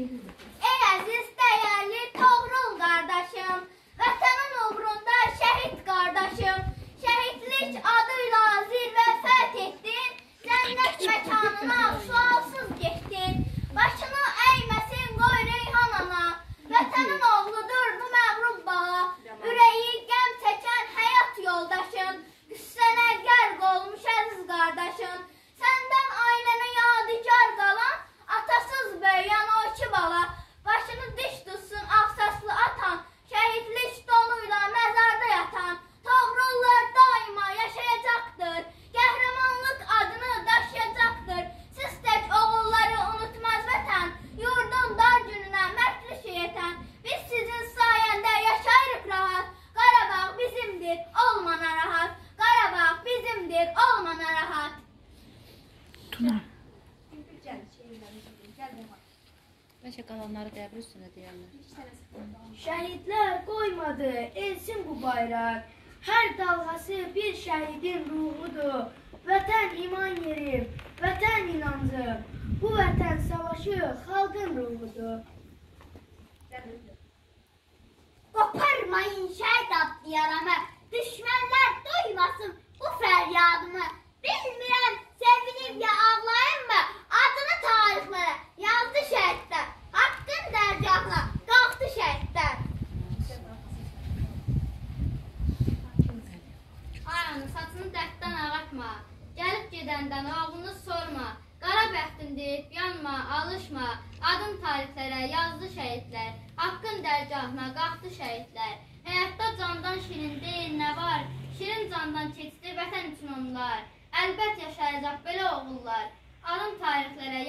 Ey əziz dəyərli Toğrul qardaşım, vətənin uğrunda şəhid qardaşım, şəhidlik adı ilə zirvə fəth etdin, cənnət məkanına sual şuna. Bəlkə qalanları qəbir üstünə deyərlər. Şəhidlər qoymadı elsin bu bayraq. Hər dalğası bir şəhidin ruhudur. Vətən iman yerim, vətən inancım. Bu vətən savaşı xalqın ruhudur. Qoparmayın şəhid adlı yaramı. Düşmənlər duymasın bu fəryadımı. Ağartma, gəlib gedəndən oğlunu sorma. Qara bəxtin deyib yanma, alışma, adın tarixlərə yazdı şəhidlər. Haqqın dərgahına qalxdı şəhidlər. Həyatda candan şirin deyil nə var? Şirin candan keçdi vətən üçün onlar. Əlbət yaşayacaq belə oğullar. Adın tarixlərə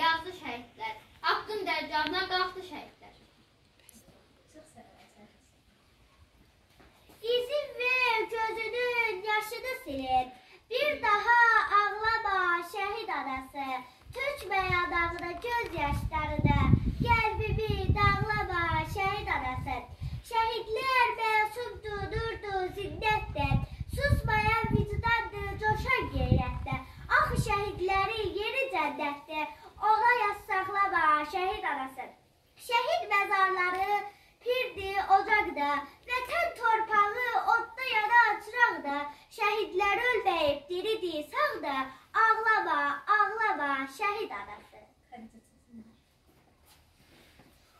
Şəhid məzarları pirdir, ocaqda. Vətən torpağı odda yanan çıraqda. Şəhidlər ölməyib, diridir, sağda. Ağlama, ağlama şəhid anası.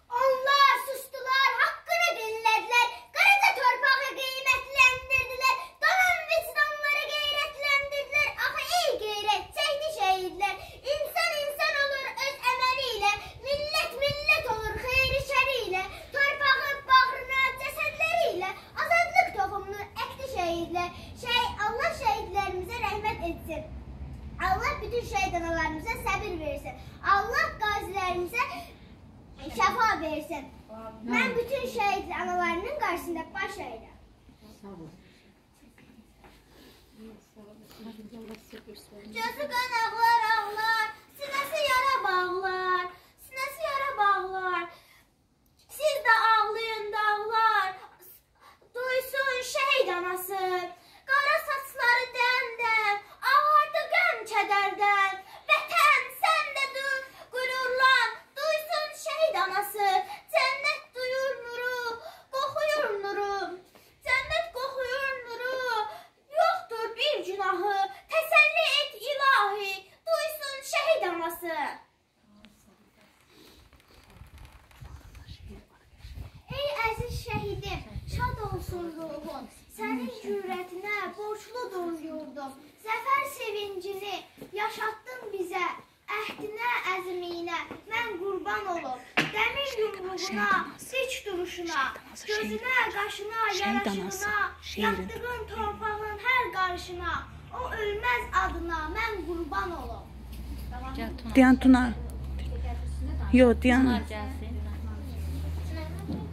Onlar şefa versin. Ben bütün şehit analarının karşısında baş eğdim. Jessica ruhun. Sənin cürətinə borcludur yurdum. Zəfər sevincini yaşatdın bizə. Əhdinə, əzminə mən qurban olum. Dəmir yumruğuna, dik duruşuna, gözünə, qaşına, yaraşığına, yatdığın torpağın hər qarışına, o ölməz adına mən qurban olum. Gəl Tunar. Diyan Tunar. Yo, Diyan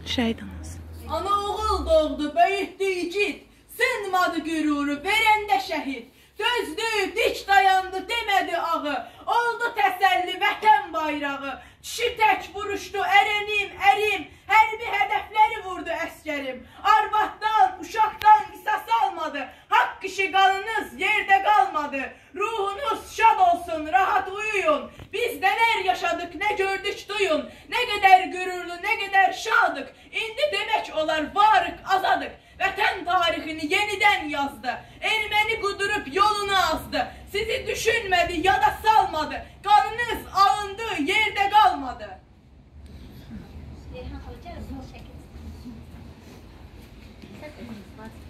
şəhid anası. Ana oğul doğdu, böyütdü igid. Sınmadı qüruru, verəndə şəhid. Dözdü, dik dayandı, demədi ağı. Oldu təsəlli vətən bayrağı. Kişi tək vuruşdu, ərənim, ərim. Hərbi hədəfləri vurdu əskərim. Arvaddan, uşaqdan qisas almadı. Haqq işi qanınız yerdə qalmadı. Ruhunuz şad olsun, rahat uyuyun. Biz nələr yaşadık, nə gördük, duyun. Nə qədər qürurlu, nə qədər şadıq. İndi demək olar varıq, azadıq. Vətən tarixini yenidən yazdı. Erməni qudurub yolunu azdı. Sizi düşünmədi, yada salmadı. Qanınız alındı, yerdə qalmadı. Reyhan Hoca, 18. Thank you.